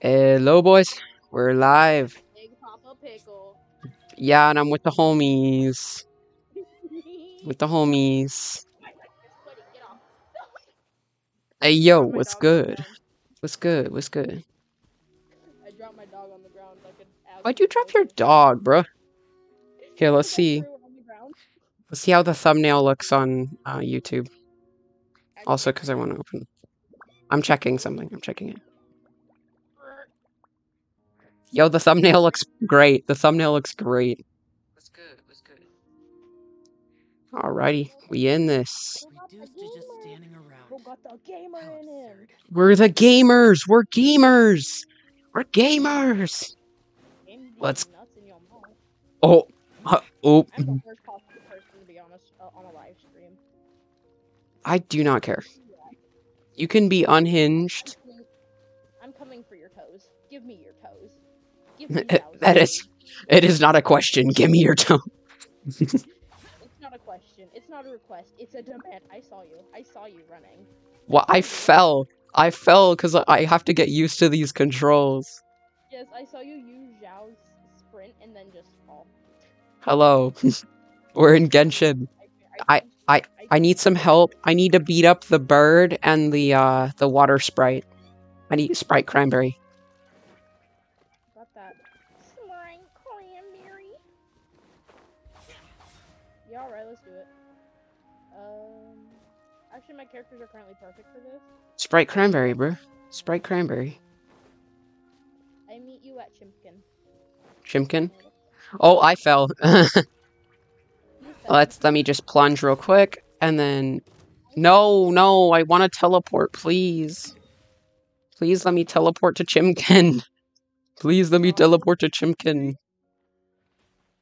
Hello, boys. We're live. Big Papa Pickle. Yeah, and I'm with the homies. With the homies. Buddy, get off. Hey, yo, what's dog on the good? What's good? What's good? I dropped my dog on the ground like an Why'd you drop your dog, bro? Here, let's see. threw it on the ground. Let's see how the thumbnail looks on uh, YouTube. Also, because I want to open. I'm checking something. I'm checking it. Yo, the thumbnail looks great. The thumbnail looks great. What's good? What's good? Alrighty, we in this. Who got the Reduced to just standing around. Who got the gamer Power in him? third. We're the gamers. We're gamers. We're gamers. Let's- nuts in your mouth. Oh, uh, oh. I'm the first possible person to be on a, s- uh, on a live stream. I do not care. You can be unhinged. That is-. It is not a question. Give me your tone. It's not a question. It's not a request. It's a demand. I saw you. I saw you running. Well, I fell. I fell because I have to get used to these controls. Yes, I saw you use Xiao's sprint and then just fall. Hello. We're in Genshin. I- I- I need some help. I need to beat up the bird and the uh the water sprite. I need Sprite Cranberry. My characters are currently perfect for this. Sprite Cranberry, bro. Sprite Cranberry. I meet you at Chimpkin. Chimkin. Oh, I fell. Let's let me just plunge real quick and then No, no, I want to teleport, please. Please let me teleport to Chimkin. Please let me teleport to Chimkin.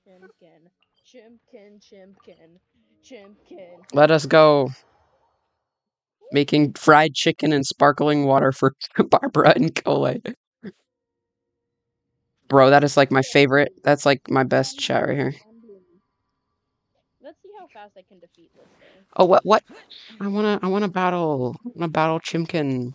Chimpkin. Chimpkin, Chimpkin, Chimpkin. Let us go. Making fried chicken and sparkling water for Barbara and Collei. Bro, that is like my favorite. That's like my best chat right here. Let's see how fast I can defeat this thing. Oh, what? What? I wanna. I wanna battle. I wanna battle Chimkin.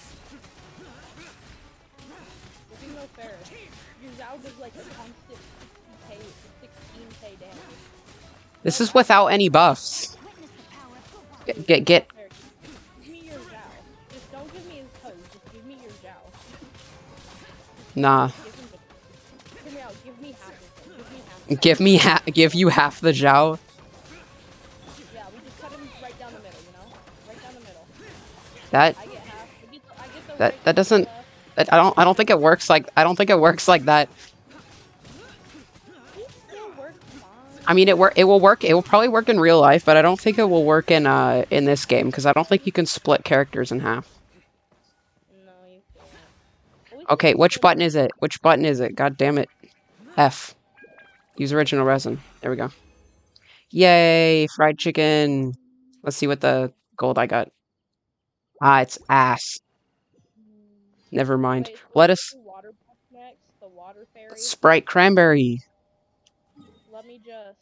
kill your Xiao does like a constant 60k, 16k damage. This is without any buffs. Get, get, get. Nah. Give me ha- give you half the Xiao. Yeah, we just cut him right down the middle, you know? Right down the middle. That half. The, That- that doesn't-. I don't I don't think it works like I don't think it works like that. I mean it work it will work it will probably work in real life, but I don't think it will work in uh in this game because I don't think you can split characters in half. Okay, which button is it? Which button is it? God damn it. F. Use original resin. There we go. Yay, fried chicken. Let's see what the gold I got. Ah, it's ass. Never mind. Wait, so Let let's us do water buff next. The water fairy. Sprite cranberry. Let me just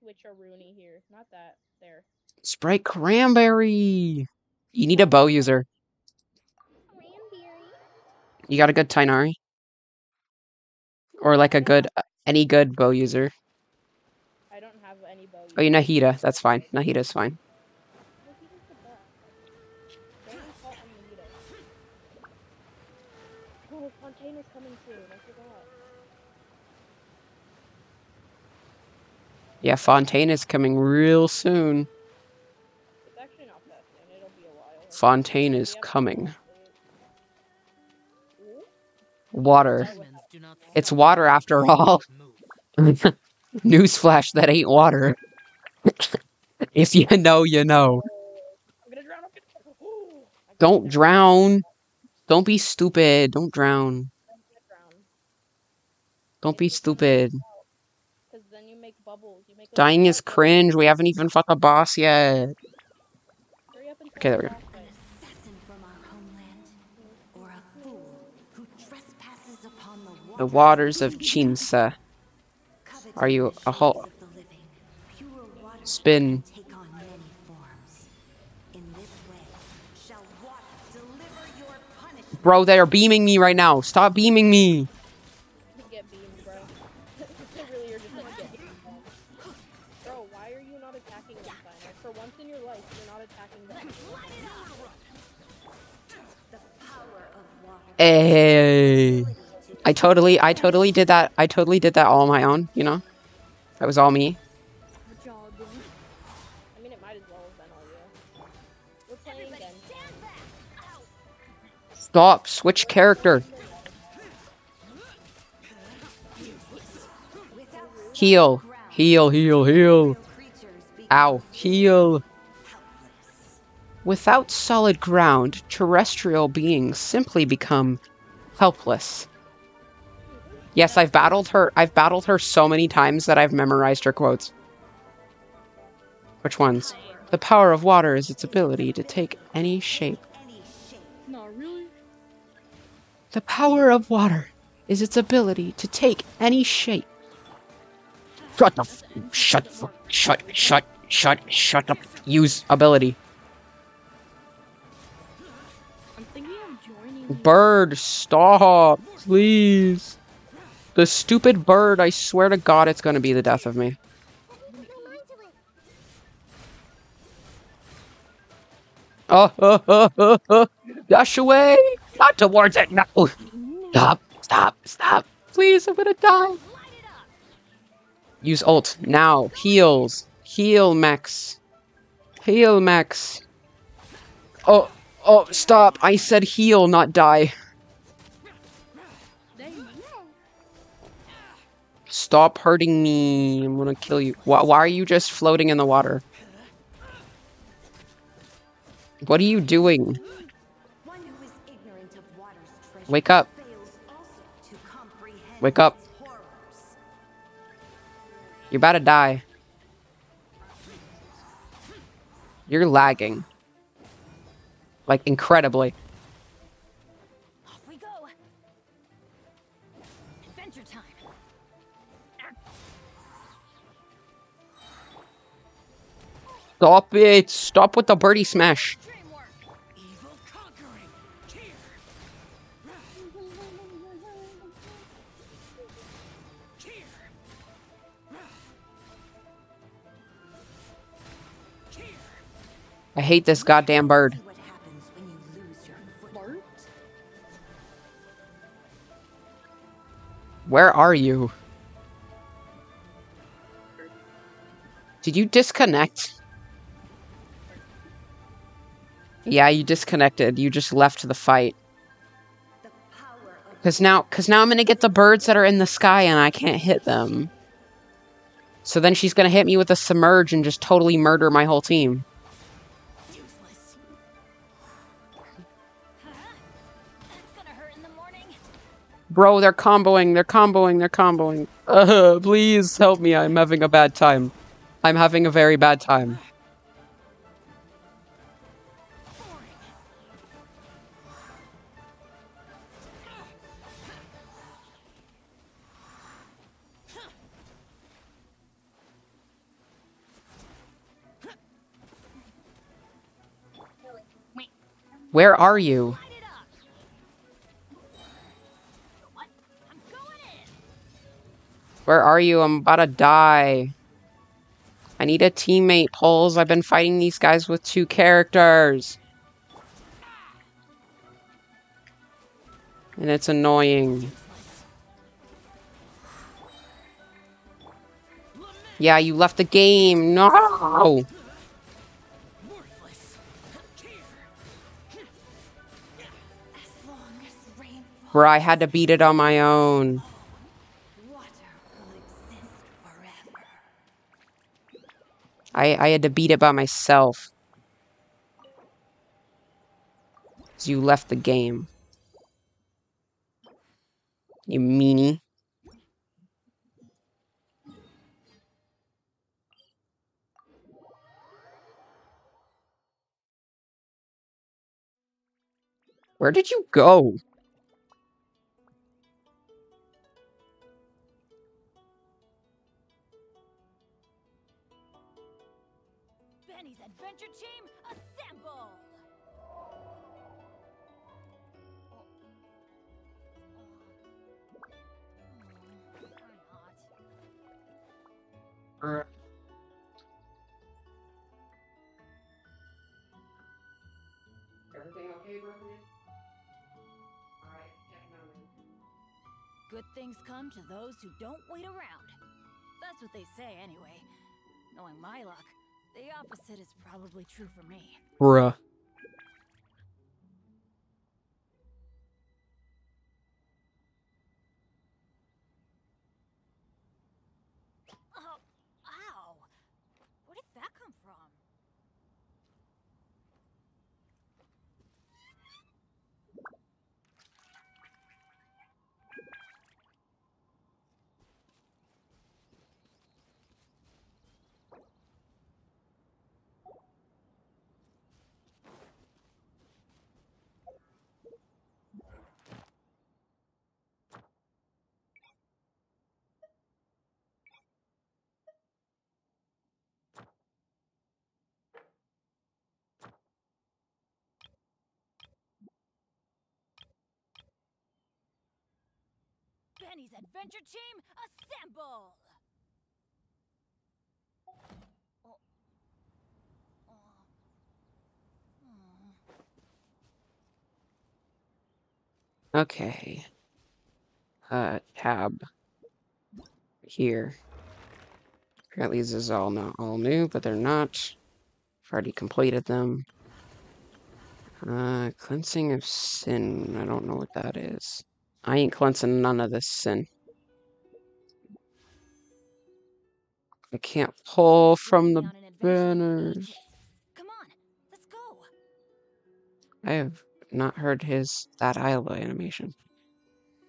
switch a Rooney here. Not that. There. Sprite cranberry. You need a bow user. Cranberry. You got a good Tighnari? Or like a good uh, any good bow user. I don't have any bow. Oh, you Nahida. That's fine. Nahida's fine. Oh, Fontaine is coming soon. I forgot. Yeah, Fontaine is coming real soon. Fontaine is coming. Water. It's water after all. Newsflash, that ain't water. if you know, you know. Don't drown. Don't be stupid. Don't drown. Don't be stupid. Because then you make bubbles. You make. little Dying is cringe. We haven't even fought the boss yet. Hurry up and Okay, there we go. An assassin from our homeland, or a fool who trespasses upon the The waters of Chinsa. Are you a whole shades of the living, pure water spin? take on many forms. In this way, shall water deliver your punishment. Bro, they are beaming me right now. Stop beaming me. Hey. I totally, I totally did that. I totally did that all on my own, you know? That was all me. Good job, bro. I mean, it might as well have been all you. We're playing again. Stop. Switch character. Heal. Heal, heal, heal. Ow. Heal. Without solid ground, terrestrial beings simply become helpless. Yes, I've battled her. I've battled her so many times that I've memorized her quotes. Which ones? The power of water is its ability to take any shape. The power of water is its ability to take any shape. Shut the f- shut f- shut shut shut shut up. Use ability. Bird, stop, please. The stupid bird, I swear to God, it's gonna be the death of me. Oh, oh, oh, oh, oh. dash away! Not towards it, no! Stop, stop, stop. Please, I'm gonna die. Use ult, now. Heals. Heal, Max. Heal, Max. Oh, oh, stop. I said heal, not die. Stop hurting me. I'm gonna kill you. Why, why are you just floating in the water? What are you doing? Wake up. Wake up. You're about to die. You're lagging. Like, incredibly. Off we go. Adventure time. Stop it! Stop with the birdie smash! I hate this goddamn bird. Where are you? Did you disconnect? Yeah, you disconnected. You just left the fight. Cause now, cause now I'm gonna get the birds that are in the sky and I can't hit them. So then she's gonna hit me with a submerge and just totally murder my whole team. Bro, they're comboing, they're comboing, they're comboing. Uh, please help me. I'm having a bad time. I'm having a very bad time. Where are you? Where are you? I'm about to die. I need a teammate, Poles. I've been fighting these guys with two characters. And it's annoying. Yeah, you left the game. No! Where I had to beat it on my own. water will exist forever. I, I had to beat it by myself. you left the game. You meanie. Where did you go? Benny's Adventure Team assemble! Everything okay, Brooklyn? Alright, Good things come to those who don't wait around. That's what they say anyway. Knowing my luck, the opposite is probably true for me. Bruh. Oh, ow! Where did that come from? Adventure Team assemble! Okay. Uh, tab. Here. Apparently these is all not all new, but they're not. I've already completed them. Uh, cleansing of sin. I don't know what that is. I ain't cleansing none of this sin. I can't pull from the Going on an adventure with banners. Come on, let's go. I have not heard his that Isla animation.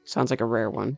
Sounds like a rare one.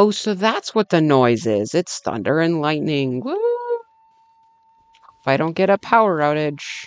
Oh, so that's what the noise is. It's thunder and lightning. Woo! If I don't get a power outage.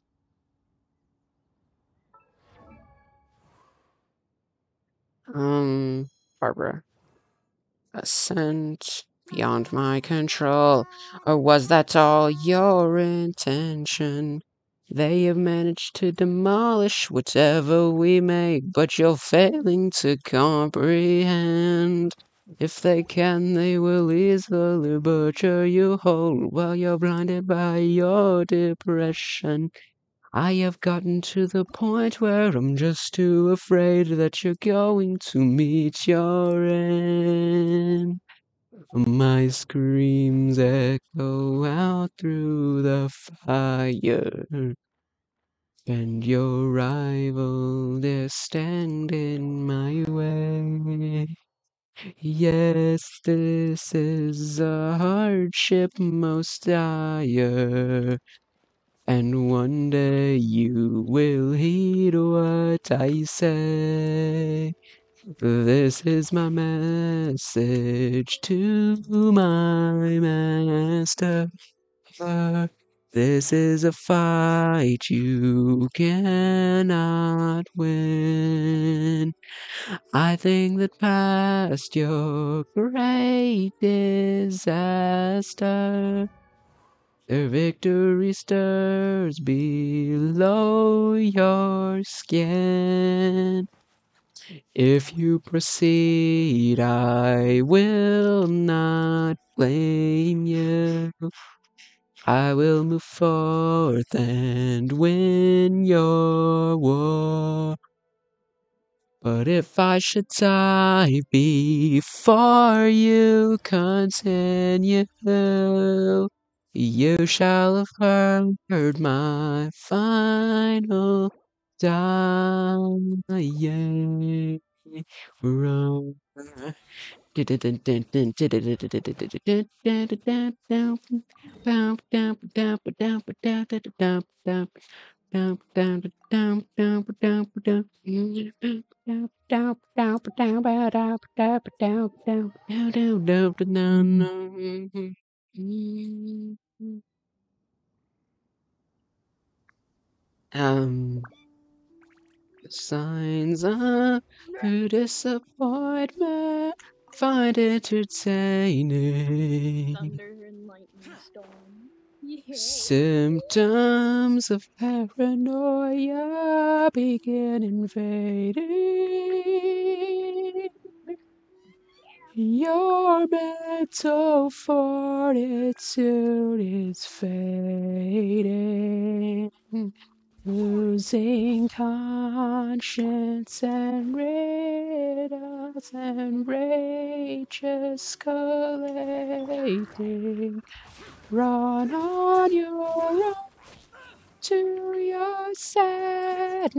Um, Barbara. Ascent beyond my control. Or was that all your intention? They have managed to demolish whatever we make, but you're failing to comprehend. If they can, they will easily butcher you whole while you're blinded by your depression. I have gotten to the point where I'm just too afraid that you're going to meet your end. My screams echo out through the fire, and your rival is standing my way. Yes, this is a hardship most dire. And one day you will heed what I say. This is my message to my master. This is a fight you cannot win. I think that past your great disaster, their victory stirs below your skin. If you proceed, I will not blame you. I will move forth and win your war. But if I should die before you continue, you shall have heard my final dying roar. Um, signs of disappointment find entertaining. Thunder and lightning storm. Yeah. Symptoms of paranoia begin invading. Your mental fortitude is fading. Losing conscience and riddles and rage escalating. Run on your own to your sadness.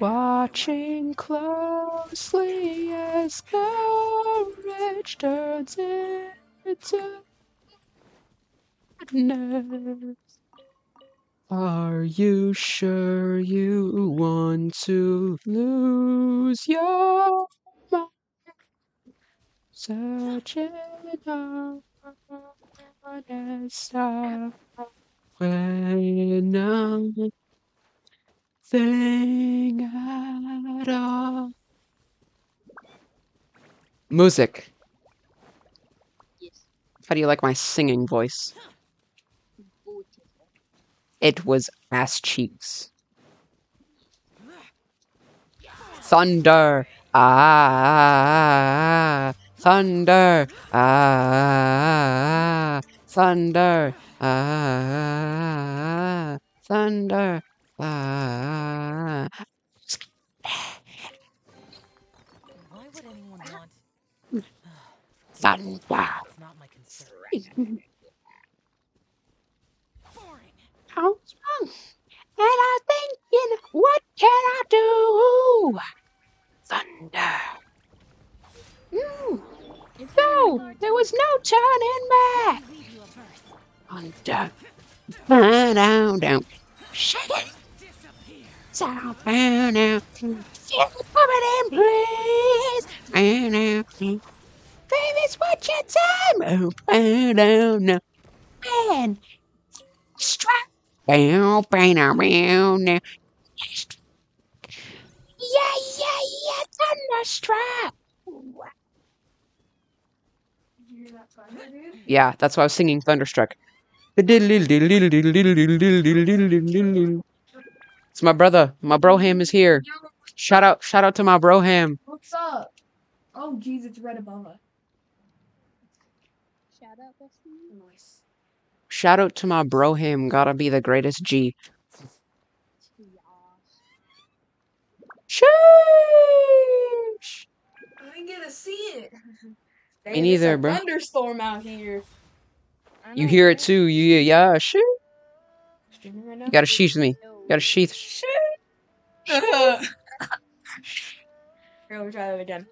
Watching closely as courage turns into madness. Are you sure you want to lose your mind? Searching honest when nothing at all. Music. Yes. How do you like my singing voice? It was ass cheeks. Thunder. Ah. Thunder. Ah. Thunder. Ah. Thunder. Ah. Why would anyone want? Thunder. It's not my concern. Wrong? And I'm thinking, what can I do? Thunder. Mm, no, there was no turning back. Thunder. Ah, down, down. Shake it. So bow now. Feel in. Bow. Baby's watch your time. Oh. Man. Strap. Yeah, yeah, yeah. Thunderstrap. Yeah, that's why I was singing Thunderstruck. It's my brother. My broham is here. Shout out, shout out to my broham. What's up? Oh, jeez, it's right above us. Shout out, Destiny. Nice. Shout out to my bro broham. Gotta be the greatest G. Sheesh. I didn't get to see it. Me neither, bro. Thunderstorm out here. You hear it too. You yeah, shit. Streaming right now. You gotta sheath me. You gotta sheath. Here, let me try that again.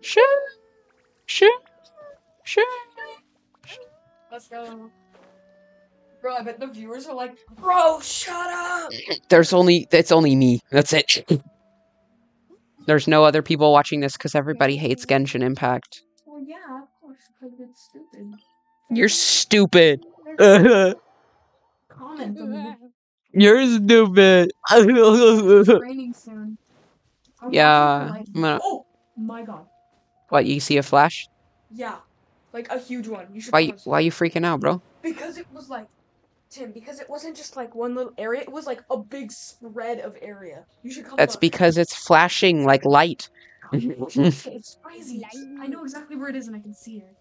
Shit. Shit. Shit. Let's go. Bro, I bet the viewers are like, bro, shut up. There's only it's only me. That's it. There's no other people watching this because everybody hates Genshin Impact. Well, yeah, of course, because it's stupid. You're stupid. Comment on stupid. the raining soon. I'm watching Yeah, for light. I'm gonna- Oh my god. what? You see a flash? Yeah, like a huge one. You should. Why? You, come and see why you freaking out, bro? Because it was like, Tim, because it wasn't just like one little area, it was like a big spread of area. You should come That's look. because it's flashing like light. it's crazy. I know exactly where it is and I can see it.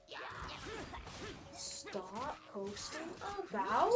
Stop posting about